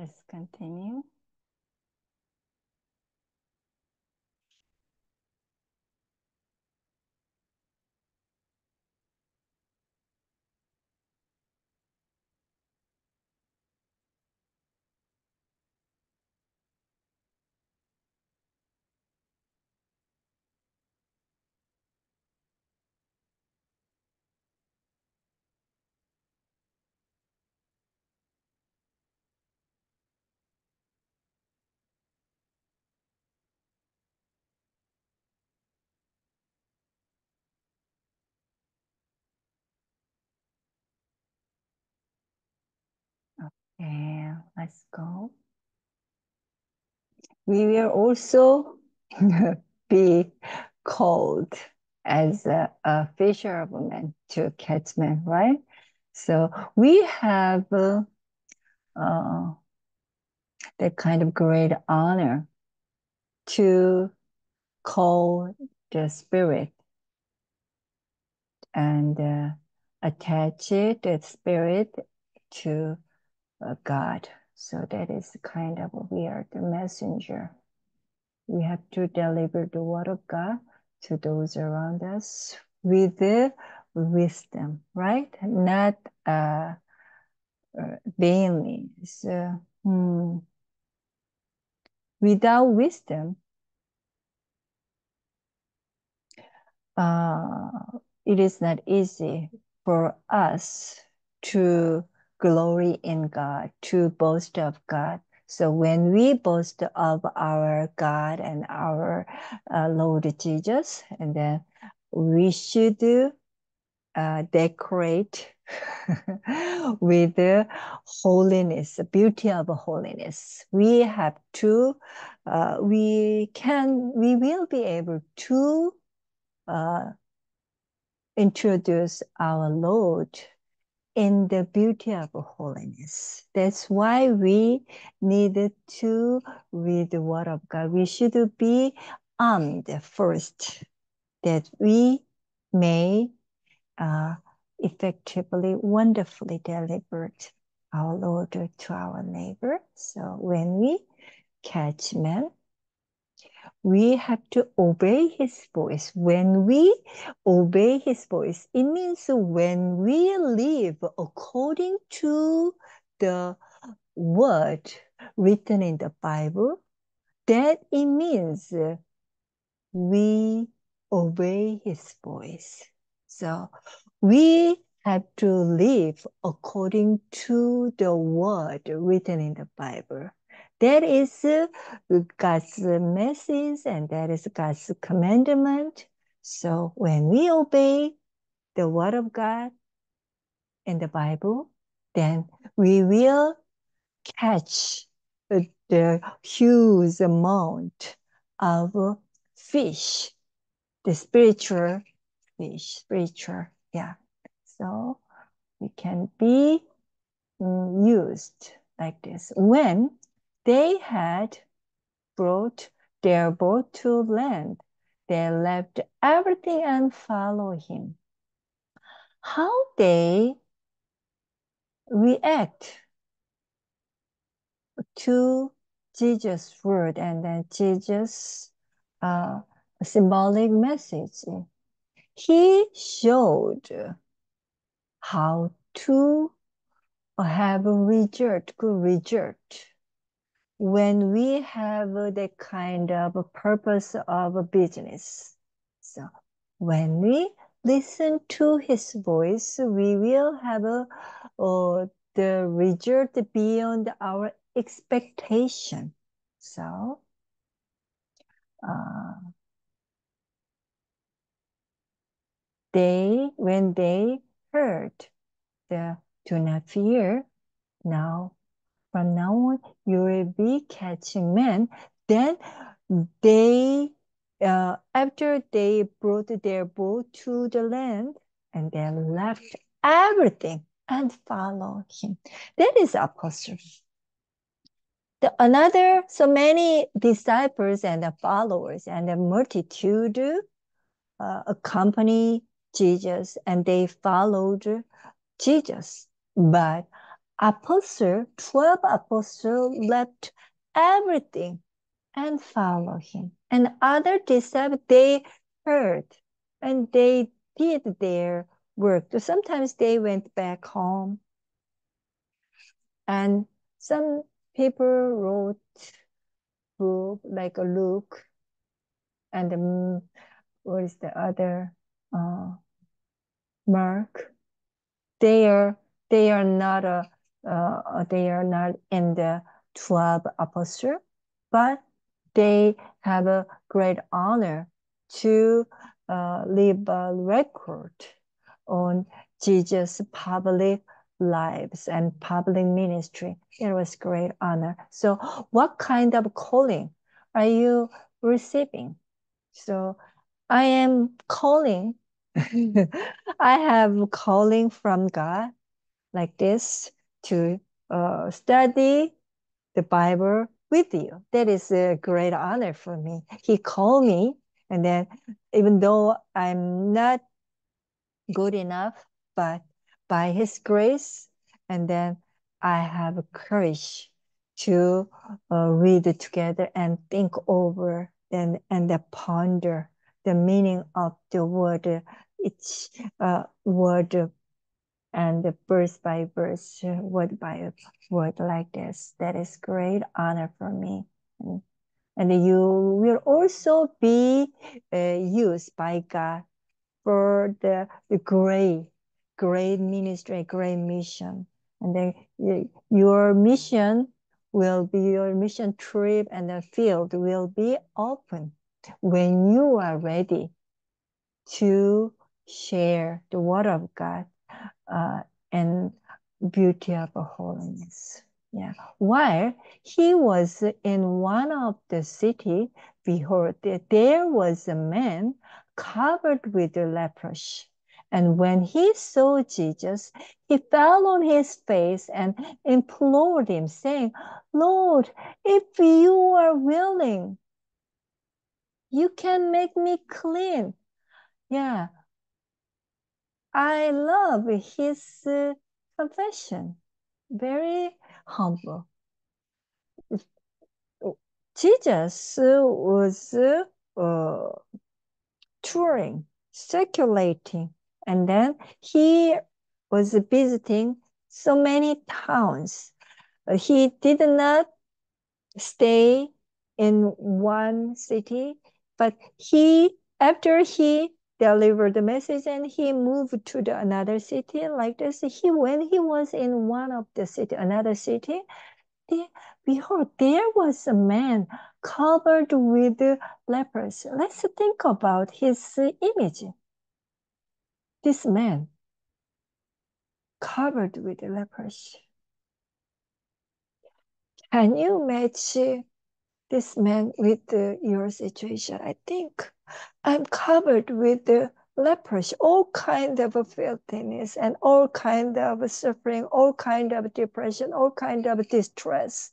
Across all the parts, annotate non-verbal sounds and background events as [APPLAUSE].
Let's continue. Okay, let's go. We will also [LAUGHS] be called as a, a fisherman to catch men, right? So we have uh, uh, that kind of great honor to call the spirit and uh, attach it, the spirit to God. So that is kind of we are the messenger. We have to deliver the word of God to those around us with the wisdom, right? Not uh, uh vainly. So, hmm. Without wisdom, uh, it is not easy for us to glory in God, to boast of God. So when we boast of our God and our uh, Lord Jesus, and then we should uh, decorate [LAUGHS] with the holiness, the beauty of holiness. We have to, uh, we can, we will be able to uh, introduce our Lord in the beauty of holiness. That's why we needed to read the Word of God. We should be armed first, that we may uh, effectively, wonderfully deliver our Lord to our neighbor. So when we catch men, we have to obey his voice. When we obey his voice, it means when we live according to the word written in the Bible, that it means we obey his voice. So we have to live according to the word written in the Bible. That is God's message and that is God's commandment. So when we obey the word of God in the Bible, then we will catch the huge amount of fish, the spiritual fish, spiritual, yeah. So we can be mm, used like this. When they had brought their boat to land. They left everything and followed him. How they react to Jesus' word and then Jesus' uh, symbolic message. He showed how to have a result, good result when we have the kind of purpose of a business. So when we listen to his voice, we will have a, uh, the result beyond our expectation. So uh, they, when they heard the do not fear, now from now on you will be catching men. Then they, uh, after they brought their boat to the land and they left everything and followed him. That is apostle. The, another, so many disciples and the followers and the multitude uh, accompany Jesus and they followed Jesus. But apostle, 12 apostles left everything and follow him. And other disciples, they heard and they did their work. So sometimes they went back home. And some people wrote book like a Luke and um, what is the other uh, Mark. They are they are not a uh, they are not in the twelve apostles, but they have a great honor to uh, leave a record on Jesus' public lives and public ministry. It was great honor. So what kind of calling are you receiving? So I am calling. [LAUGHS] I have calling from God like this to uh, study the Bible with you. That is a great honor for me. He called me, and then even though I'm not good enough, but by His grace, and then I have courage to uh, read together and think over and and ponder the meaning of the word, each uh, word and the verse by verse, word by word like this. That is great honor for me. And, and you will also be uh, used by God for the, the great, great ministry, great mission. And then your mission will be your mission trip and the field will be open when you are ready to share the word of God uh, and beauty of holiness. Yeah. While he was in one of the city, behold, there was a man covered with leprosy. And when he saw Jesus, he fell on his face and implored him, saying, Lord, if you are willing, you can make me clean. Yeah. I love his uh, confession. Very humble. Jesus was uh, touring, circulating, and then he was visiting so many towns. Uh, he did not stay in one city, but he, after he delivered the message and he moved to the another city like this, he, when he was in one of the city, another city, behold, there was a man covered with lepers. Let's think about his image. This man covered with lepers. Can you match this man with your situation? I think I'm covered with the leprosy, all kind of filthiness and all kind of suffering, all kind of depression, all kind of distress.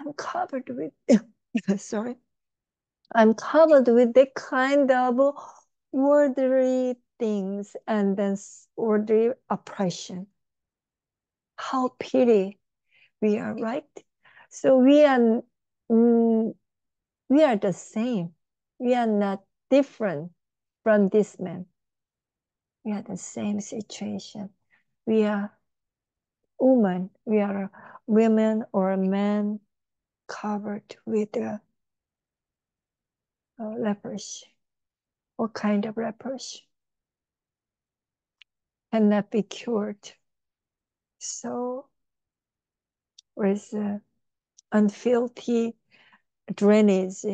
I'm covered with, [LAUGHS] sorry, I'm covered with the kind of worldly things and then worldly oppression. How pity we are, right? So we are, mm, we are the same. We are not different from this man. We are the same situation. We are woman. We are women or a man covered with uh, uh, leprosy. What kind of leprosy? Cannot be cured. So with uh, unfilthy drainage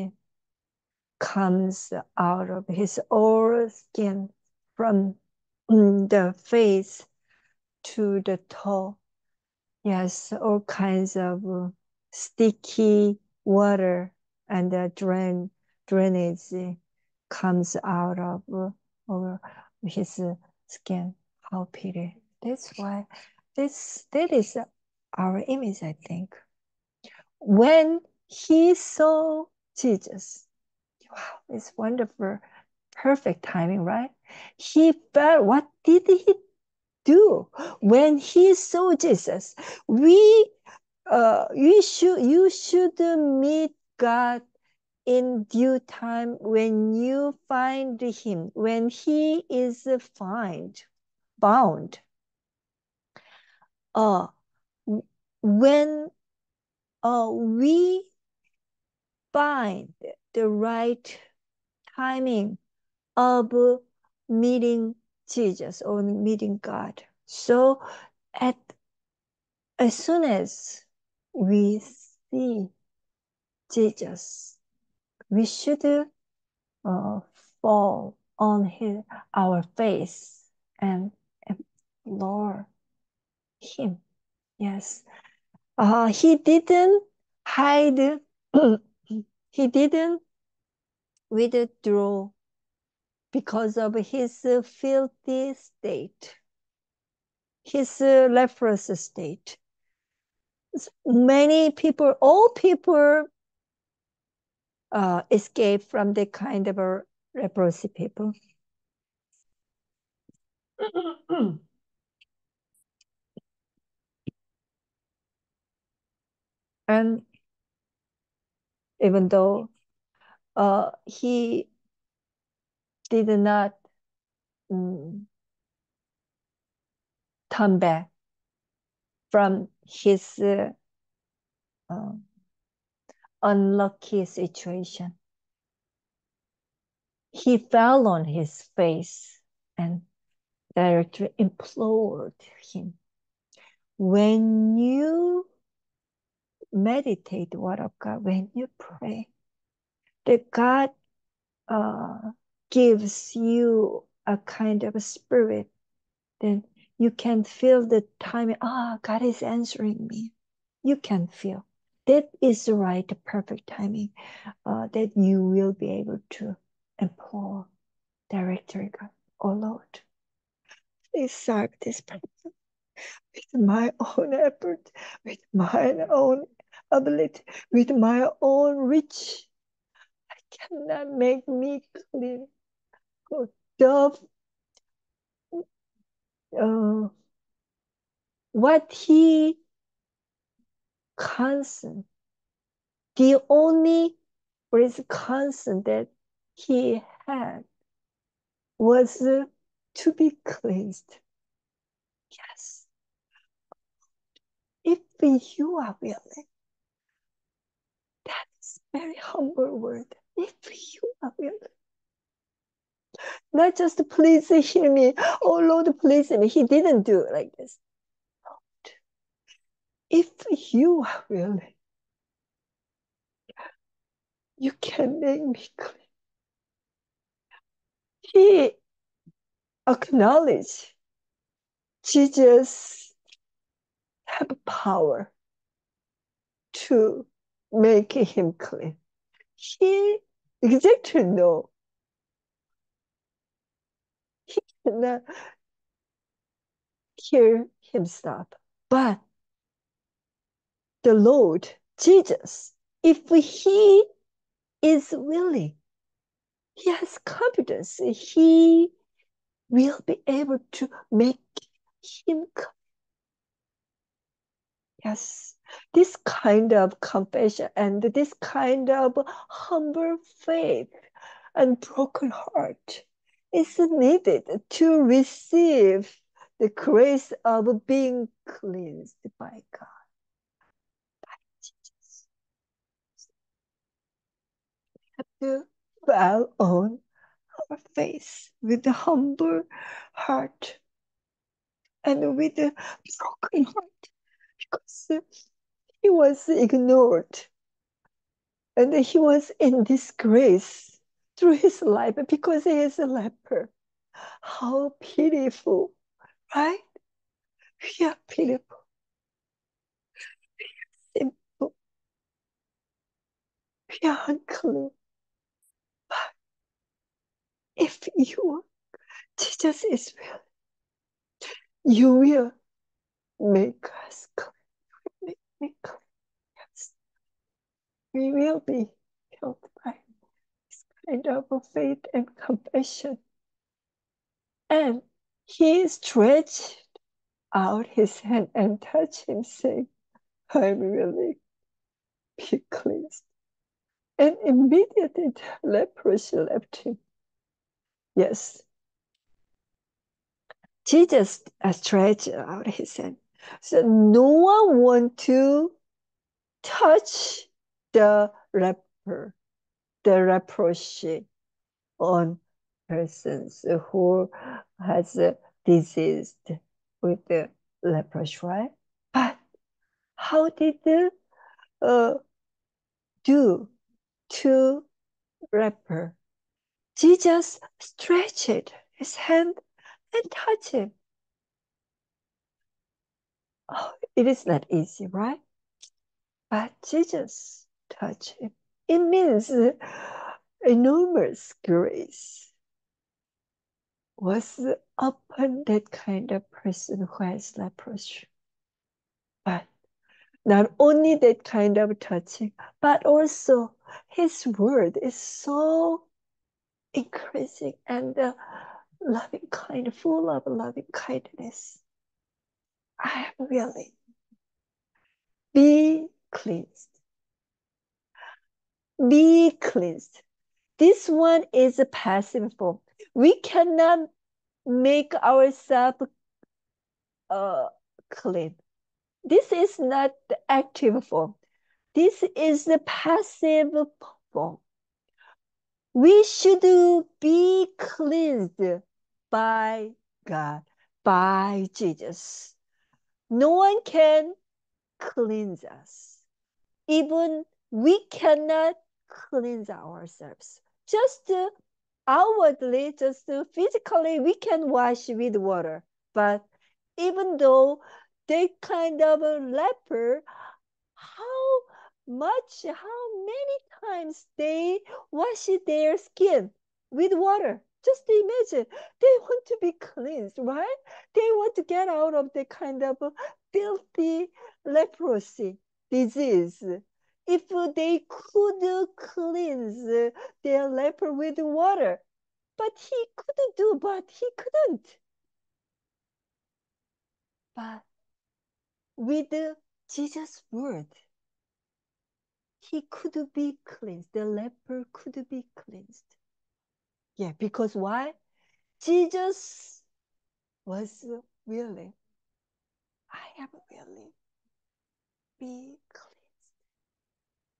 comes out of his old skin from the face to the toe. Yes, all kinds of sticky water and the drain drainage comes out of over his skin. How pity. That's why this that is our image, I think. When he saw Jesus, wow, it's wonderful, perfect timing, right? He felt, what did he do when he saw Jesus. We uh, you should you should meet God in due time when you find him, when he is find bound. Uh, when uh, we find the right timing of meeting Jesus or meeting God. So at as soon as we see Jesus, we should uh, fall on his, our face and implore him. Yes. Uh, he didn't hide, [CLEARS THROAT] he didn't withdraw because of his filthy state, his leprous state. Many people, all people uh, escape from the kind of a leprosy people. [CLEARS THROAT] and even though uh, he did not um, turn back from his uh, uh, unlucky situation. He fell on his face and directly implored him. When you meditate the word of God, when you pray, that God uh, gives you a kind of a spirit, then you can feel the time, ah, oh, God is answering me. You can feel. That is the right, the perfect timing uh, that you will be able to implore directory God. Oh Lord, please solve this problem with my own effort, with my own ability, with my own reach. I cannot make me clean. Oh, uh, what he constant, the only constant that he had was uh, to be cleansed. Yes. If you are willing, very humble word. If you are willing. Not just please hear me. Oh Lord, please me. He didn't do it like this. Lord, if you are willing, you can make me clean. He acknowledged Jesus have power to make him clean. He exactly know he cannot hear himself, but the Lord Jesus, if he is willing, he has confidence, he will be able to make him. Yes, this kind of confession and this kind of humble faith and broken heart is needed to receive the grace of being cleansed by God. By Jesus. We have to bow on our face with a humble heart and with a broken heart because he was ignored and he was in disgrace through his life because he is a leper. How pitiful, right? We are pitiful. We are simple. We are unclean. But if you, Jesus is real, you will make us clean. Yes. We will be healed by this kind of faith and compassion. And he stretched out his hand and touched him, saying, I'm really be cleansed. And immediately leprosy left him. Yes. Jesus stretched out his hand. So no one want to touch the leper, the leprosy on persons who has diseased with the leprosy, right? But how did the uh, do to leper? Jesus stretched his hand and touched him. Oh, [LAUGHS] it is not easy, right? But Jesus touched him. It means enormous grace was upon that kind of person who has leprosy. But not only that kind of touching, but also his word is so increasing and uh, loving kind, full of loving kindness. I am willing. Be cleansed. Be cleansed. This one is a passive form. We cannot make ourselves uh, clean. This is not the active form. This is the passive form. We should be cleansed by God, by Jesus. No one can cleanse us. Even we cannot cleanse ourselves. Just outwardly, just physically, we can wash with water. But even though they kind of a leper, how much, how many times they wash their skin with water? Just imagine, they [LAUGHS] want to be cleansed, right? They want to get out of the kind of filthy leprosy disease. If they could cleanse their leper with water, but he couldn't do, but he couldn't. But with Jesus' word, he could be cleansed. The leper could be cleansed. Yeah, because why? Jesus was willing. I am willing. Be cleansed.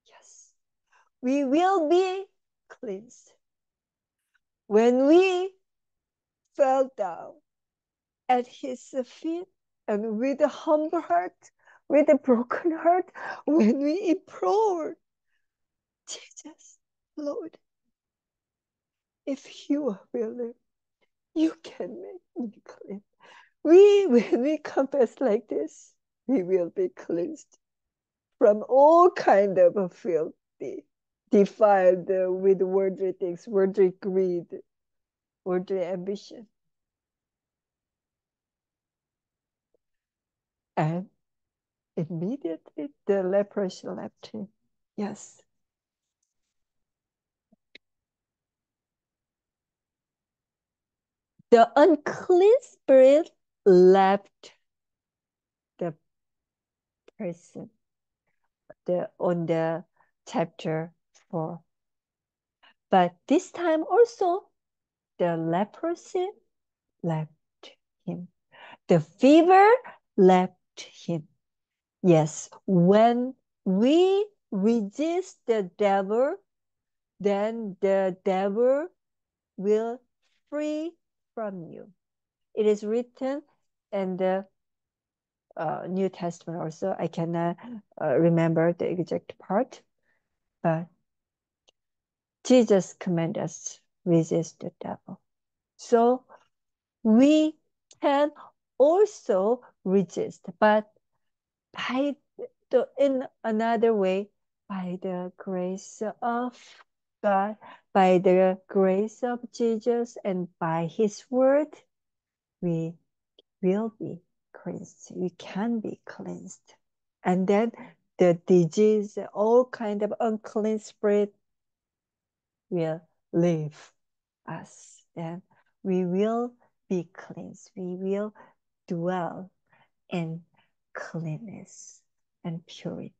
Yes, we will be cleansed. When we fell down at his feet and with a humble heart, with a broken heart, when we implore, Jesus, Lord, if you are willing, you can make me clean. We, when we confess like this, we will be cleansed from all kind of filthy, defiled uh, with worldly things, worldly greed, worldly ambition. And immediately the leprosy left him. Yes. The unclean spirit left the person the on the chapter 4. But this time also the leprosy left him. The fever left him. Yes, when we resist the devil, then the devil will free from you. It is written in the uh, New Testament also. I cannot uh, remember the exact part, but Jesus command us resist the devil. So we can also resist, but by the in another way, by the grace of God, by the grace of Jesus, and by His word, we will be cleansed. We can be cleansed, and then the disease, all kind of unclean spirit, will leave us. Then we will be cleansed. We will dwell in cleanness and purity.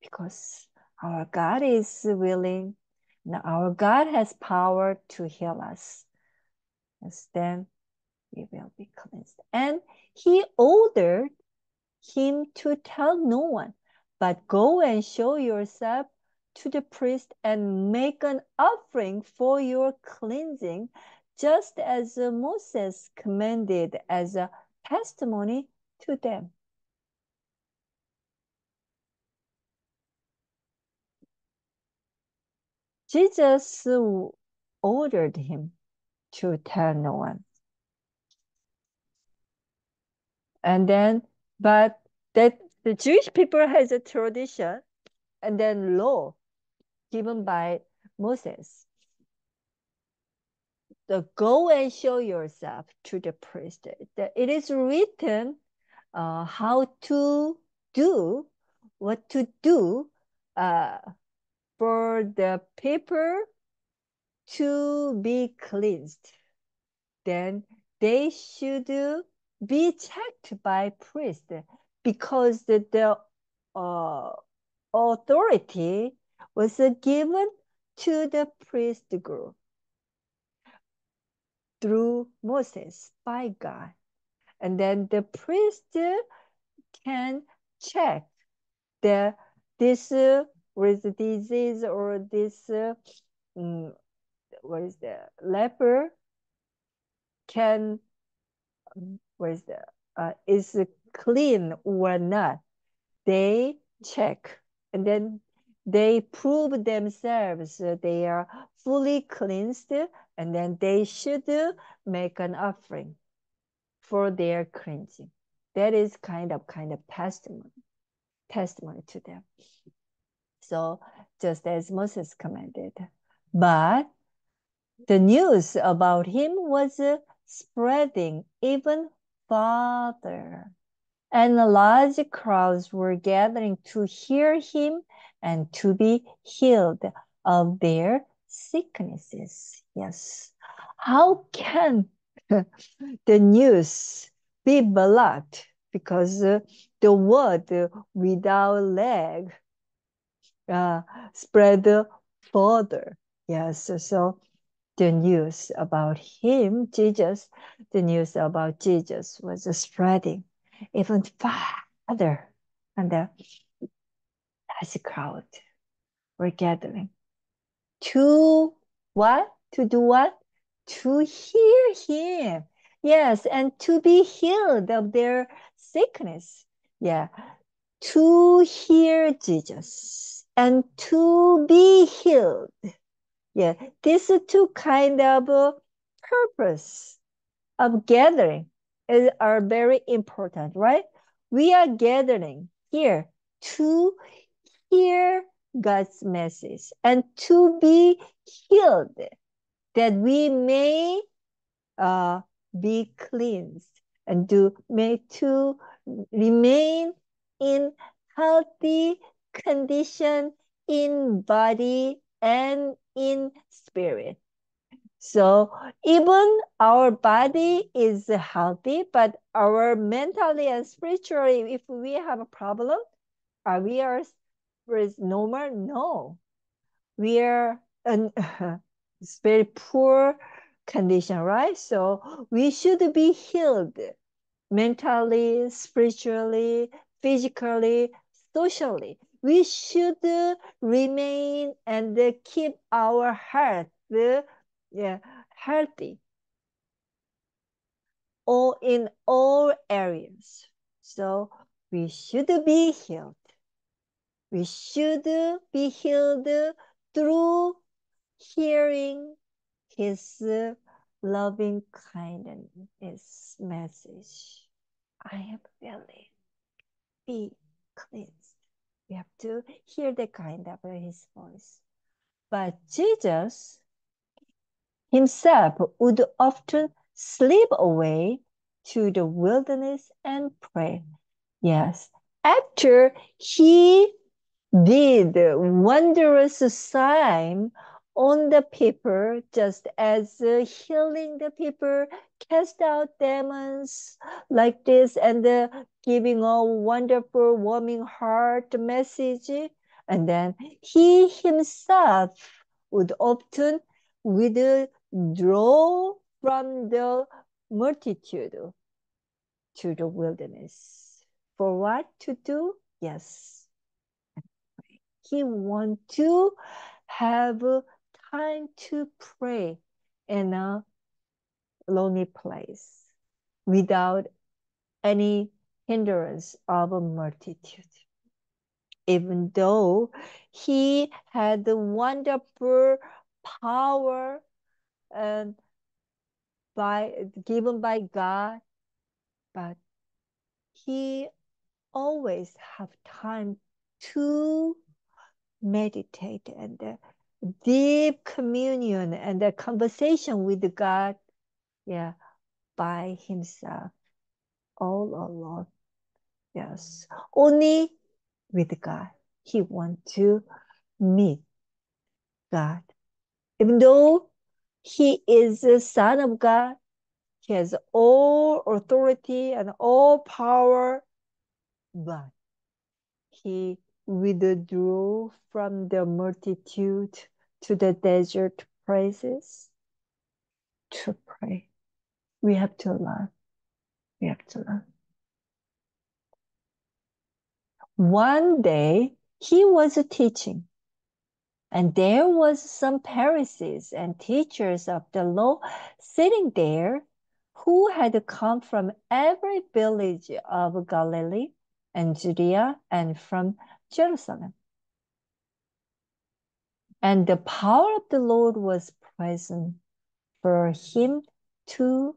Because our God is willing, and our God has power to heal us. Yes, then we will be cleansed. And he ordered him to tell no one, but go and show yourself to the priest and make an offering for your cleansing, just as Moses commanded as a testimony to them. Jesus ordered him to tell no one. And then, but that the Jewish people has a tradition and then law given by Moses. The go and show yourself to the priest. It is written uh, how to do, what to do uh, for the paper to be cleansed. Then they should be checked by priest because the, the uh, authority was given to the priest group through Moses by God. And then the priest can check the this uh, with disease or this uh, um, what is the leper can what is the uh, is clean or not. They check and then they prove themselves. They are fully cleansed and then they should make an offering for their cleansing. That is kind of kind of testimony testimony to them so just as moses commanded but the news about him was spreading even farther and large crowds were gathering to hear him and to be healed of their sicknesses. Yes. How can [LAUGHS] the news be blocked? Because uh, the word without leg uh, spread further. Yes. So the news about him, Jesus, the news about Jesus was spreading even farther. And the large crowd were gathering to what? To do what? To hear him. Yes, and to be healed of their sickness. Yeah, to hear Jesus and to be healed. Yeah, these two kind of purpose of gathering is, are very important, right? We are gathering here to hear God's message and to be healed, that we may uh, be cleansed and to may to remain in healthy condition in body and in spirit. So even our body is healthy, but our mentally and spiritually, if we have a problem, are we are normal? No, we are an [LAUGHS] it's very poor condition, right? So we should be healed mentally, spiritually, physically, socially. We should remain and keep our heart yeah, healthy all in all areas. So we should be healed. We should be healed through hearing his loving kindness his message. I am willing. Be cleansed. We have to hear the kind of his voice. But Jesus himself would often slip away to the wilderness and pray. Yes, after he did wondrous sign on the people, just as uh, healing the people, cast out demons like this, and uh, giving a wonderful, warming heart message. And then he himself would often withdraw from the multitude to the wilderness. For what to do? Yes. He want to have time to pray in a lonely place without any hindrance of a multitude. Even though he had the wonderful power and by given by God, but he always have time to meditate and uh, deep communion and a conversation with God, yeah, by himself, all alone. Yes, only with God. He want to meet God. Even though he is the son of God, he has all authority and all power, but he withdrew from the multitude to the desert places to pray. We have to learn. We have to learn. One day he was teaching, and there was some Pharisees and teachers of the law sitting there who had come from every village of Galilee and Judea and from Jerusalem. And the power of the Lord was present for him to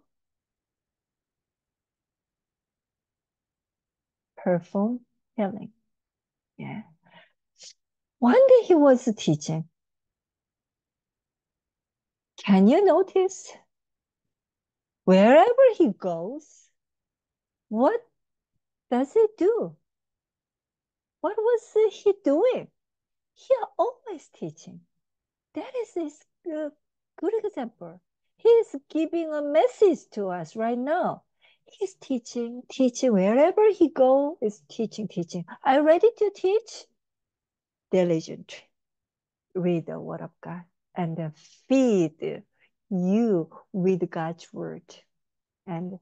perform healing. Yeah. One day he was teaching. Can you notice? Wherever he goes, what does he do? What was he doing? He always teaching. That is his good, good example. He is giving a message to us right now. He's teaching, teaching wherever he go is teaching, teaching. Are you ready to teach? Diligently read the word of God and feed you with God's word. And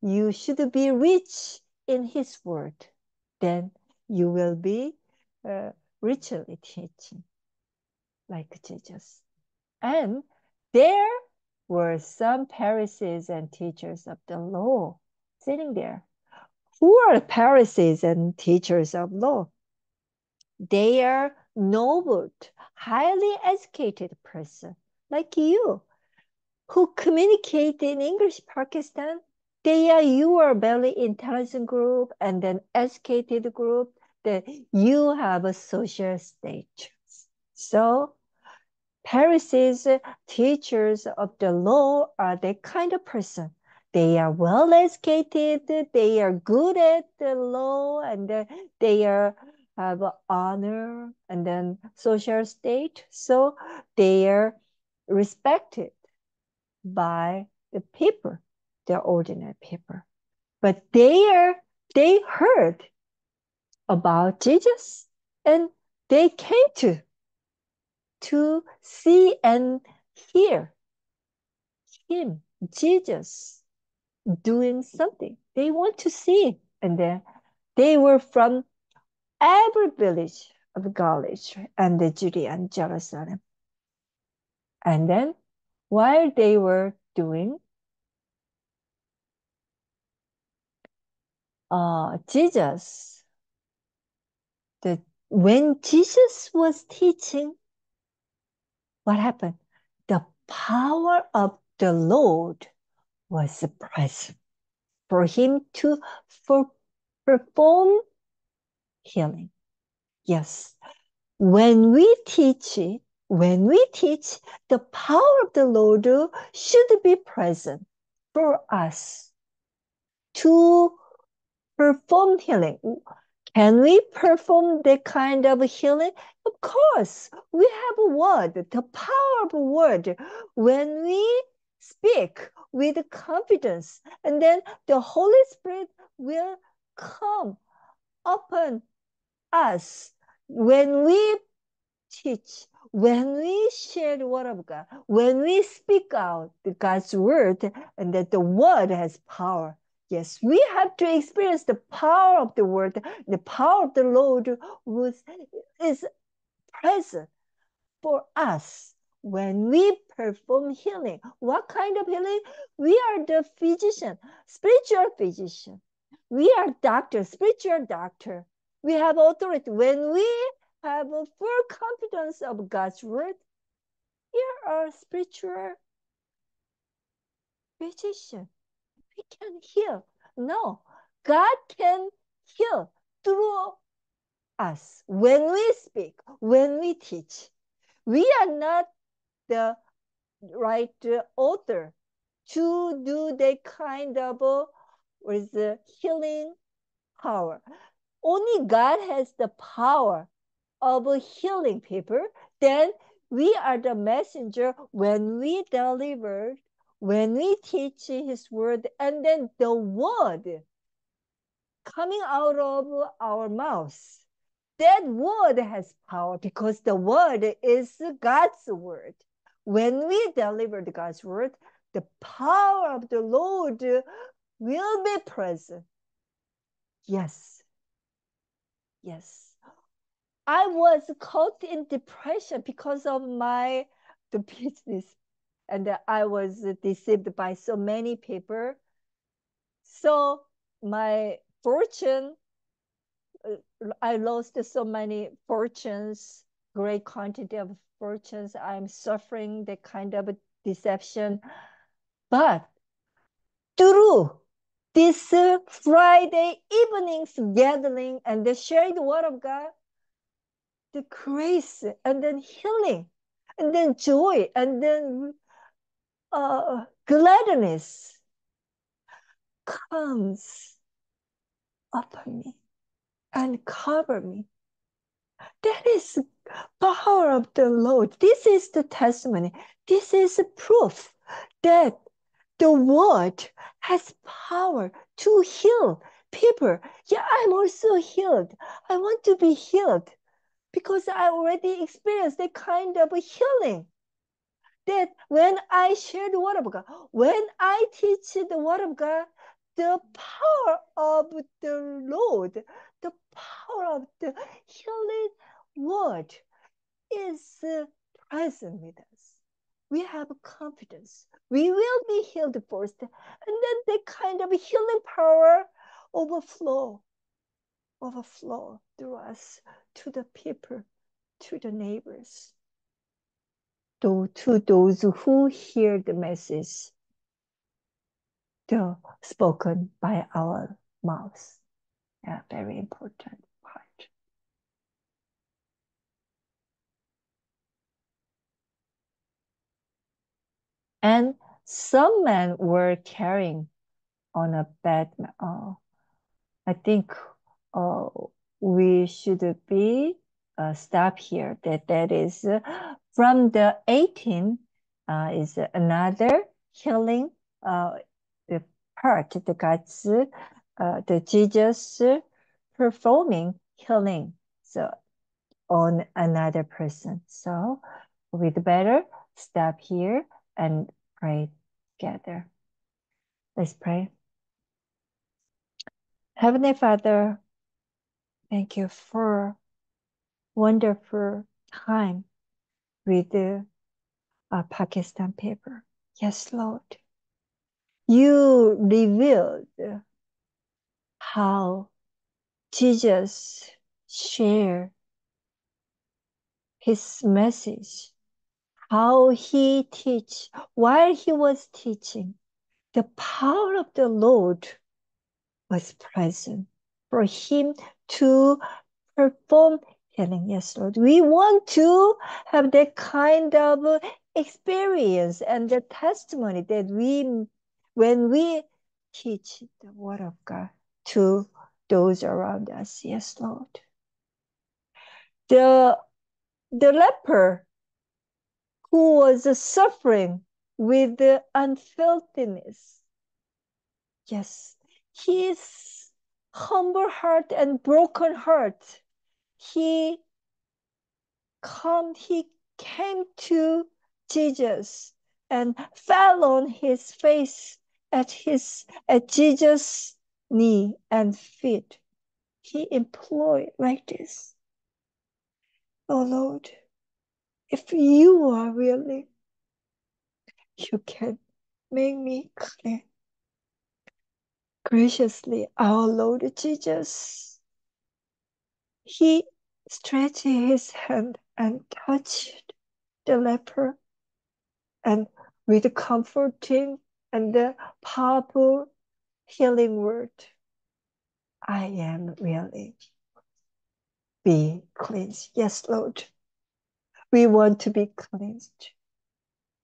you should be rich in his word. Then you will be uh, richly teaching like Jesus. And there were some Pharisees and teachers of the law sitting there. Who are the Pharisees and teachers of law? They are noble, highly educated person like you who communicate in English Pakistan. They are your very intelligent group and then educated group that you have a social status. So Pharisees, teachers of the law are the kind of person. They are well educated, they are good at the law, and uh, they are have honor and then social state. So they are respected by the people, the ordinary people. But they are they heard about Jesus and they came to to see and hear him, Jesus, doing something. They want to see. And then they were from every village of Galilee and the Judea and Jerusalem. And then while they were doing uh, Jesus, the when Jesus was teaching, what happened? The power of the Lord was present for him to for, perform healing. Yes. When we teach, it, when we teach, the power of the Lord should be present for us to perform healing. Can we perform that kind of healing? Of course, we have a word, the power of a word. When we speak with confidence, and then the Holy Spirit will come upon us when we teach, when we share the word of God, when we speak out God's word, and that the word has power. Yes, we have to experience the power of the word. The power of the Lord was is present for us when we perform healing. What kind of healing? We are the physician, spiritual physician. We are doctor, spiritual doctor. We have authority. When we have a full confidence of God's word, here are spiritual physician. We can heal. No, God can heal through us when we speak, when we teach. We are not the right author to do that kind of with the healing power. Only God has the power of healing people. Then we are the messenger when we deliver, when we teach His word, and then the word coming out of our mouths that word has power because the word is God's word. When we deliver the God's word, the power of the Lord will be present. Yes. Yes. I was caught in depression because of my the business and I was deceived by so many people. So my fortune uh, I lost so many fortunes, great quantity of fortunes. I'm suffering the kind of deception. But through this Friday evening's gathering and the shared word of God, the grace and then healing and then joy and then uh, gladness comes upon me and cover me. That is power of the Lord. This is the testimony. This is a proof that the word has power to heal people. Yeah, I'm also healed. I want to be healed because I already experienced that kind of healing. That when I share the word of God, when I teach the word of God, the power of the Lord, the power of the healing word is present with us. We have confidence. We will be healed first, and then the kind of healing power overflow, overflow through us to the people, to the neighbors, to, to those who hear the message the spoken by our mouths. Yeah, very important And some men were carrying on a bed. Uh, I think uh, we should be uh, stop here. That that is uh, from the 18 uh, is another healing uh, part. The God's uh, the Jesus performing healing. So on another person. So we'd better stop here and pray together. Let's pray. Heavenly Father, thank you for wonderful time with the uh, Pakistan paper. Yes, Lord. You revealed how Jesus shared his message, how he teach while he was teaching, the power of the Lord was present for him to perform healing. Yes, Lord. We want to have that kind of experience and the testimony that we, when we teach the word of God to those around us. Yes, Lord. The, the leper who was suffering with the unfilthiness. Yes, his humble heart and broken heart, he come, he came to Jesus and fell on his face at his at Jesus' knee and feet. He implored like this. Oh Lord, if you are willing, you can make me clean. Graciously, our Lord Jesus, he stretched his hand and touched the leper and with comforting and the powerful healing word, I am really be cleansed. Yes, Lord. We want to be cleansed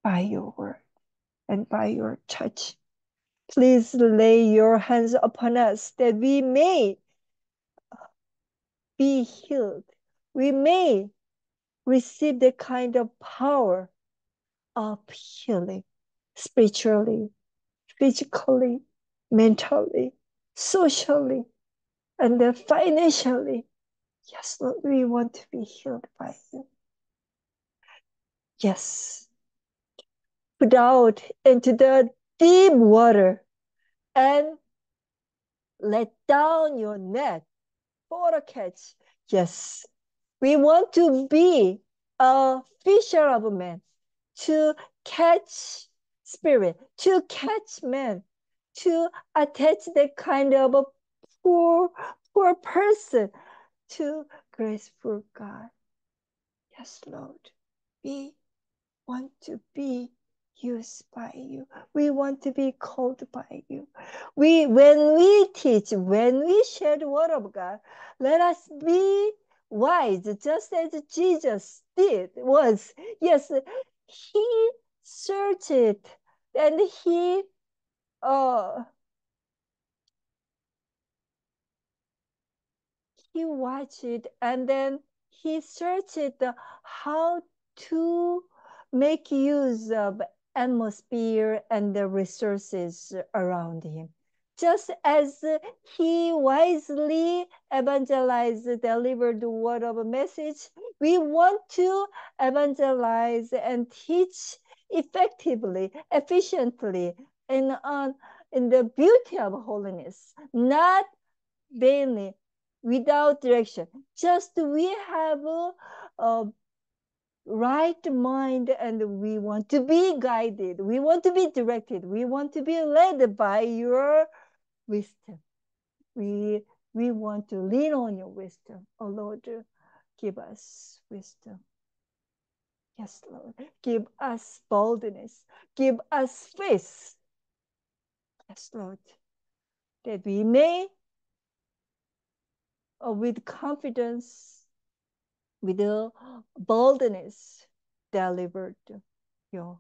by your word and by your touch. Please lay your hands upon us that we may uh, be healed. We may receive the kind of power of healing spiritually, physically, mentally, socially, and then financially. Yes, Lord, we want to be healed by you. Yes. Put out into the deep water and let down your net for a catch. Yes, we want to be a fisher of men, to catch spirit, to catch men, to attach that kind of a poor, poor person to graceful God. Yes, Lord, we want to be used by you. We want to be called by you. We, when we teach, when we share the word of God, let us be wise, just as Jesus did. Was yes, he searched and he uh he watched it and then he searched how to make use of atmosphere and the resources around him. Just as he wisely evangelized, delivered the word of a message, we want to evangelize and teach effectively, efficiently, and on, in the beauty of holiness, not vainly, without direction. Just we have a, a right mind and we want to be guided. We want to be directed. We want to be led by your wisdom. We, we want to lean on your wisdom. Oh Lord, give us wisdom. Yes, Lord. Give us boldness. Give us faith. Yes, Lord. That we may, uh, with confidence, with boldness, delivered your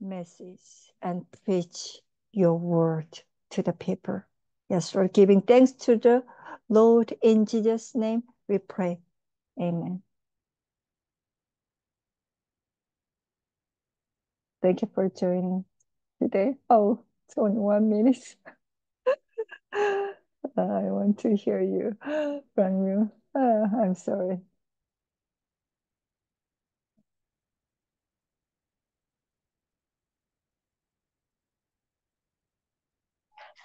message and preach your word to the people. Yes, Lord, giving thanks to the Lord in Jesus' name, we pray. Amen. Thank you for joining today. Oh, it's only one minute. [LAUGHS] I want to hear you from you. Uh, I'm sorry.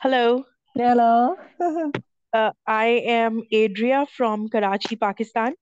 Hello. Hello. uh, I am Adria from Karachi, Pakistan.